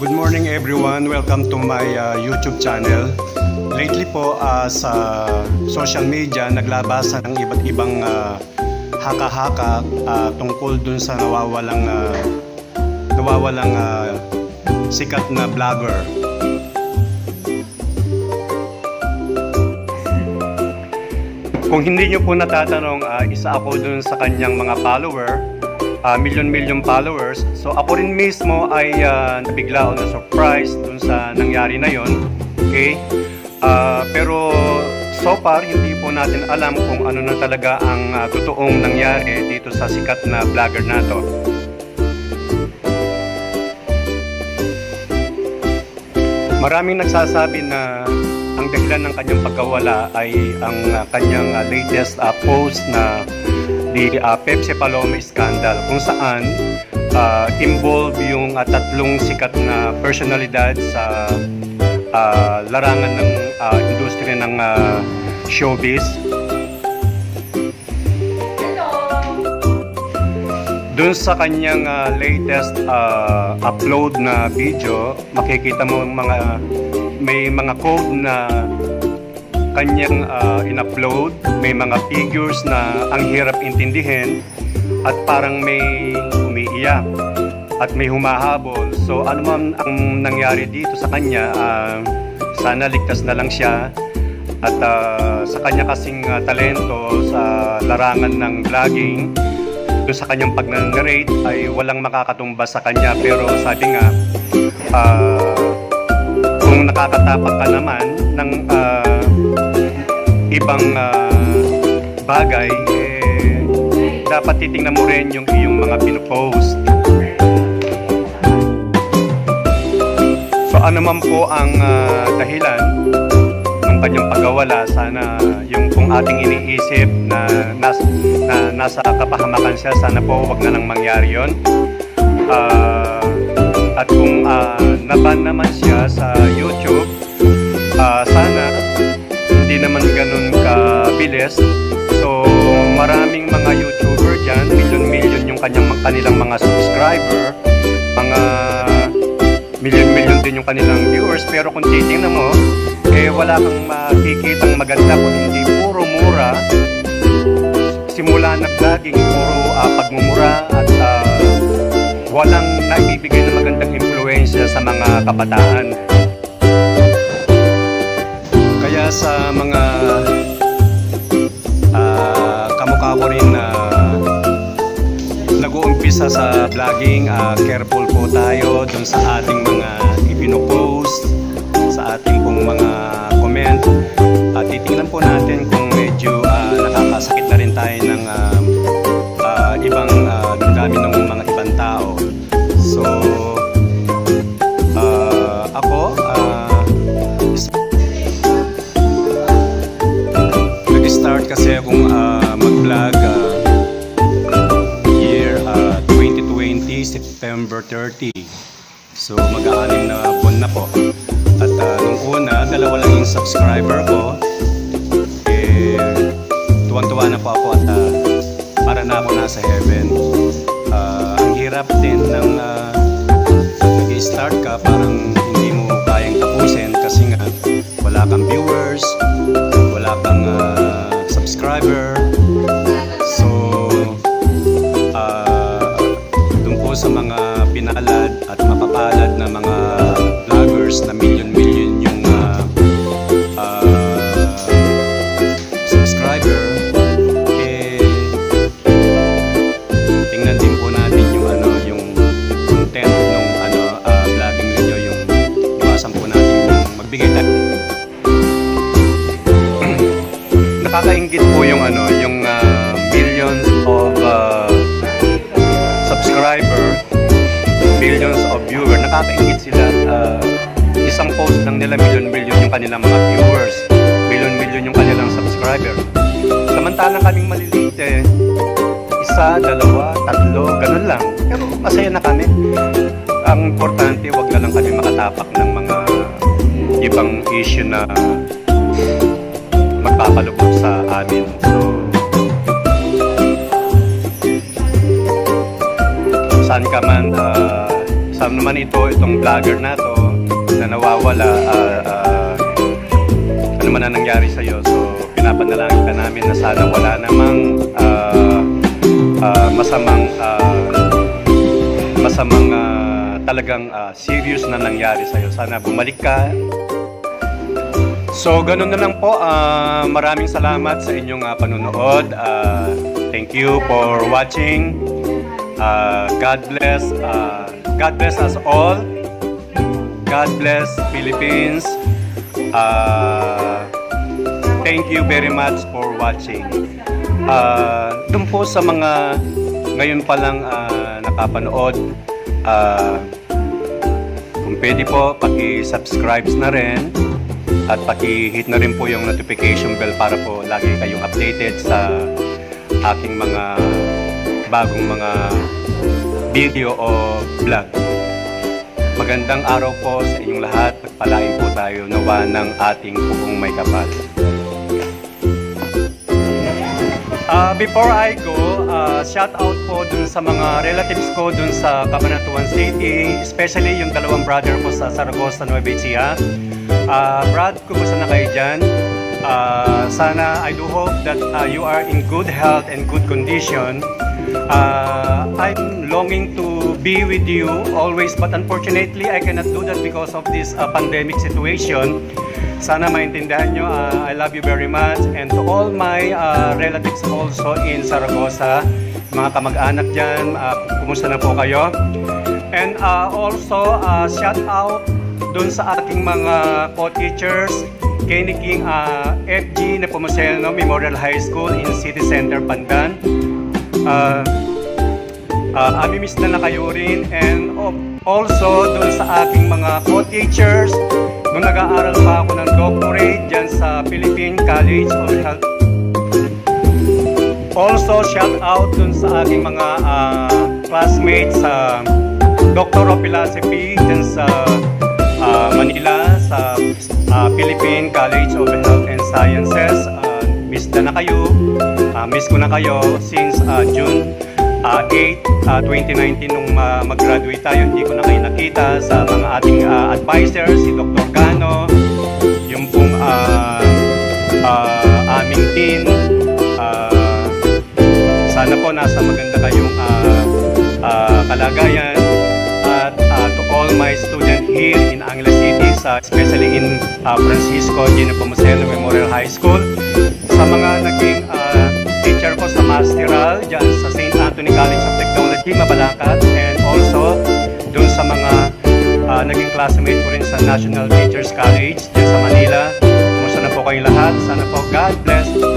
Good morning everyone. Welcome to my uh, YouTube channel. Lately po uh, sa social media naglabasan ng iba't ibang uh, haka-haka uh, tungkol dun sa nawawalang uh, nawawalang uh, sikat na vlogger. Kung hindi nyo po natatanong, uh, isa ako dun sa kanyang mga follower uh, million-million followers. So ako rin mismo ay uh, nabigla o na-surprise dun sa nangyari na yon. Okay? Uh, pero so far, hindi po natin alam kung ano na talaga ang uh, totoong nangyari dito sa sikat na vlogger na to. Maraming nagsasabi na ang dahilan ng kanyang pagkawala ay ang uh, kanyang latest uh, post na the uh, Pepsi Paloma scandal kung saan uh, involved yung uh, tatlong sikat na personalidad sa uh, larangan ng uh, industriya ng uh, showbiz. Doon sa kanyang uh, latest uh, upload na video, makikita mo mga may mga code na kanyang uh, in-upload. May mga figures na ang hirap intindihin at parang may umiiyak at may humahabol. So ano man ang nangyari dito sa kanya, uh, sana ligtas na lang siya at uh, sa kanya kasing uh, talento sa larangan ng vlogging doon sa kanyang pag-narrate ay walang makakatumba sa kanya pero sabi nga uh, kung nakakatapak ka naman ng uh, ibang uh, bagay, eh, dapat titingnan mo rin yung iyong mga pinopost. So ano man po ang uh, dahilan ng kanyang pagkawala, sana yung kung ating iniisip na, nas, na nasa kapahamakan siya, sana po wag na lang mangyari yon. Uh, at kung uh, naban naman siya sa YouTube, uh, sana hindi naman ganun kabilis. So, maraming mga YouTuber dyan, million-million yung kanyang kanilang mga subscriber, mga million-million din yung kanilang viewers, pero kung titingnan mo, eh wala kang makikitang maganda kung hindi puro mura. Simula na vlogging, puro uh, pagmumura at uh, walang naibibigay na magandang influensya sa mga kabataan sa mga uh, kamukha ko rin na nag-uumpisa sa vlogging, uh, careful po tayo dun sa ating mga ipinopost, sa ating pong mga comment. At uh, titingnan po natin kung September 30. So mag-aanim na buwan na po. At uh, nung una, dalawa lang yung subscriber ko. Eh, tuwan-tuwa na po ako at uh, para na ako nasa heaven. Uh, ang hirap din ng uh, nag-start ka, parang hindi mo kayang tapusin kasi nga wala kang viewers, magbigay tayo nakakaingit po yung ano, yung uh, millions of uh, subscriber, billions of viewer. Nakakaingit sila. Uh, isang post lang nila million-million yung kanilang mga viewers. Million-million yung kanilang subscriber. Samantalang kaming maliliit eh. Isa, dalawa, tatlo, ganun lang. Pero masaya na kami. Ang importante, wag na lang kami makatapak ng mga ibang issue na magpapalubog sa amin. So, saan ka man uh, sa naman ito, itong vlogger na to, na nawawala, ah, ah, ano man ang nangyari sa iyo. So, pinapanalangin ka namin na sana wala namang talagang ah, serious na nangyari sa iyo. Sana bumalik ka. So, ganun na lang po. Ah, maraming salamat sa inyong ah, panunood. Ah, thank you for watching. Ah, God bless. ah, God bless us all. God bless Philippines. Ah, thank you very much for watching. Ah, doon po sa mga ngayon pa lang ah, nakapanood, ah, kung pwede po, paki-subscribe na rin at paki-hit na rin po yung notification bell para po lagi kayong updated sa aking mga bagong mga video o vlog. Magandang araw po sa inyong lahat. Pagpalain po tayo nawa ng ating pupong may kapal. Ah, before I go, ah, shout out po dun sa mga relatives ko dun sa Cabanatuan City, especially yung dalawang brother ko sa Saragossa, Nueva Ecija. Ah, Brad, kumusta na kayo dyan? Ah, sana, I do hope that ah, you are in good health and good condition. Ah, I'm longing to be with you always, but unfortunately, I cannot do that because of this ah, pandemic situation. Sana maintindihan nyo, ah, I love you very much. And to all my ah, relatives also in Saragossa, mga kamag-anak dyan, ah, kumusta na po kayo? And ah, also, ah, shout out dun sa ating mga co-teachers, Kenny King ah, FG Nepomuceno Memorial High School in City Center, Pandan. Ah, uh, amimiss na na kayo rin. And of- also doon sa aking mga co-teachers nung nag-aaral pa ako ng doctorate dyan sa Philippine College of Health. Also shout out dun sa aking mga ah, classmates sa Dr. of Philosophy dyan sa ah, Manila sa ah, Philippine College of Health and Sciences. Ah, miss na na kayo Ah, miss ko na kayo since ah, June ah, 8, ah, 2019 nung ma- mag-graduate tayo, hindi ko na kayo nakita sa mga ating ah, advisors, si Dr. Cano, yung pong ah, ah, aming dean. Ah, sana po nasa maganda kayong ah, ah, kalagayan at ah, to all my students here in Angela City, sa, especially in ah, Francisco Gino Pomuceno Memorial High School, sa mga naging ah, Anthony College of Technology, Mabalacat, and also dun sa mga ah, naging classmate ko rin sa National Teachers College dyan sa Manila. Kumusta na po kayong lahat? Sana po God bless